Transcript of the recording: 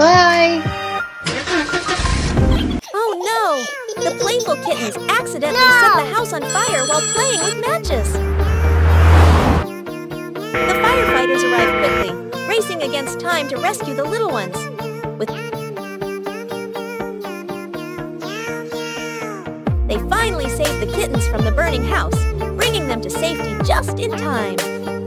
Bye! Oh no! The playful kittens accidentally set the house on fire while playing with matches. The firefighters arrive quickly, racing against time to rescue the little ones. With They finally save the kittens from the burning house, bringing them to safety just in time.